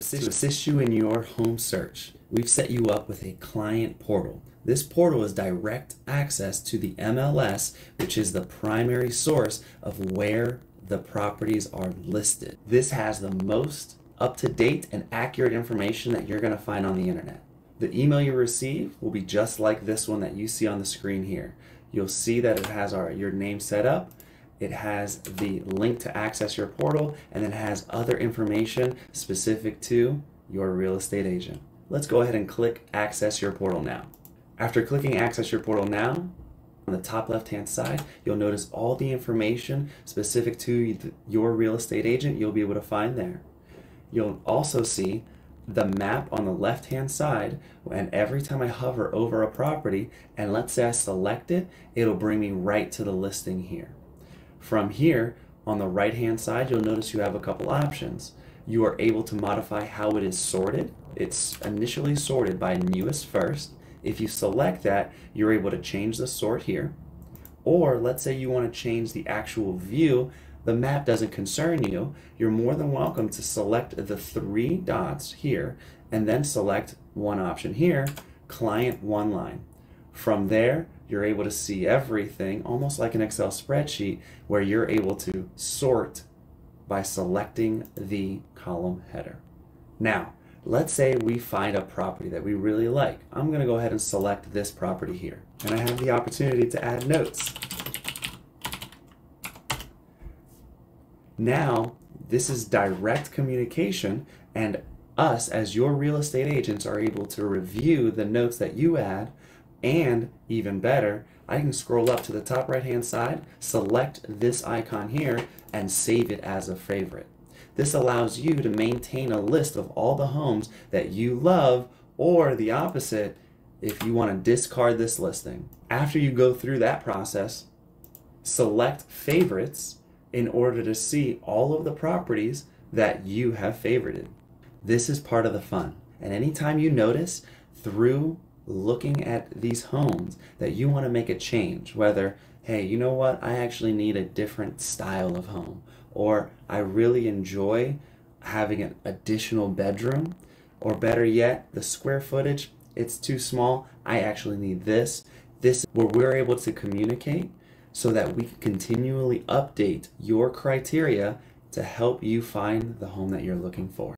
To assist you in your home search, we've set you up with a client portal. This portal is direct access to the MLS, which is the primary source of where the properties are listed. This has the most up-to-date and accurate information that you're going to find on the internet. The email you receive will be just like this one that you see on the screen here. You'll see that it has our your name set up, it has the link to access your portal, and it has other information specific to your real estate agent. Let's go ahead and click Access Your Portal now. After clicking Access Your Portal now, on the top left hand side, you'll notice all the information specific to your real estate agent you'll be able to find there. You'll also see the map on the left hand side and every time I hover over a property and let's say I select it, it'll bring me right to the listing here. From here, on the right hand side, you'll notice you have a couple options. You are able to modify how it is sorted. It's initially sorted by newest first. If you select that, you're able to change the sort here. Or let's say you want to change the actual view, the map doesn't concern you, you're more than welcome to select the three dots here and then select one option here, client one line. From there, you're able to see everything almost like an Excel spreadsheet where you're able to sort by selecting the column header. Now, let's say we find a property that we really like. I'm going to go ahead and select this property here. And I have the opportunity to add notes. Now, this is direct communication and us as your real estate agents are able to review the notes that you add and even better, I can scroll up to the top right hand side, select this icon here, and save it as a favorite. This allows you to maintain a list of all the homes that you love, or the opposite, if you want to discard this listing. After you go through that process, select favorites in order to see all of the properties that you have favorited. This is part of the fun. And anytime you notice through looking at these homes that you want to make a change, whether, hey, you know what, I actually need a different style of home, or I really enjoy having an additional bedroom, or better yet, the square footage, it's too small, I actually need this. This where we're able to communicate so that we can continually update your criteria to help you find the home that you're looking for.